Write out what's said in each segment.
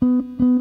Mm-hmm.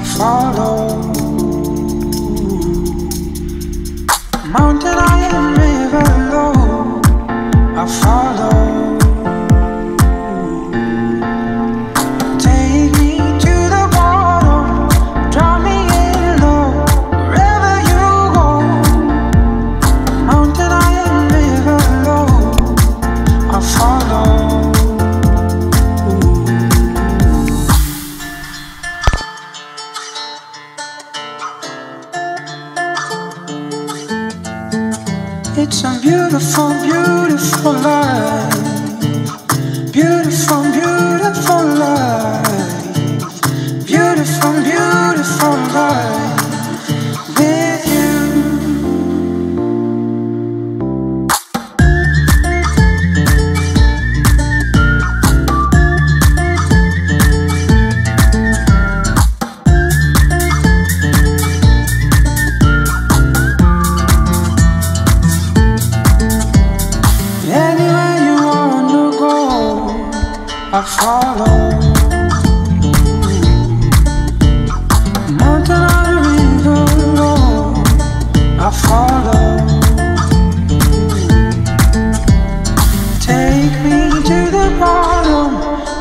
follow. It's a beautiful, beautiful life. Beautiful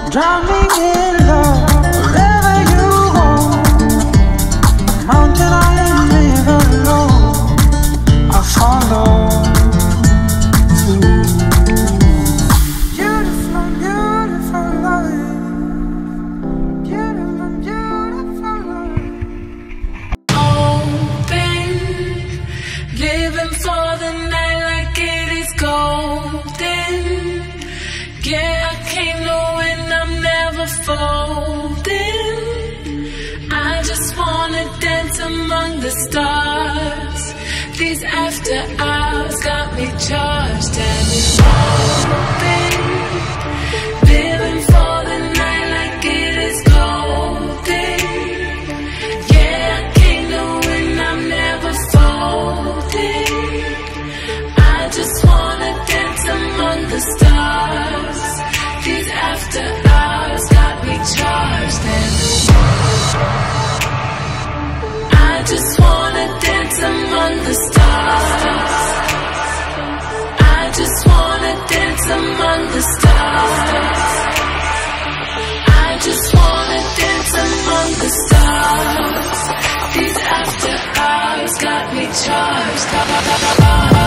Drowning in Golden, I just wanna dance among the stars. These after hours got me charged. I just wanna dance among the stars. I just wanna dance among the stars. I just wanna dance among the stars. These after hours got me charged.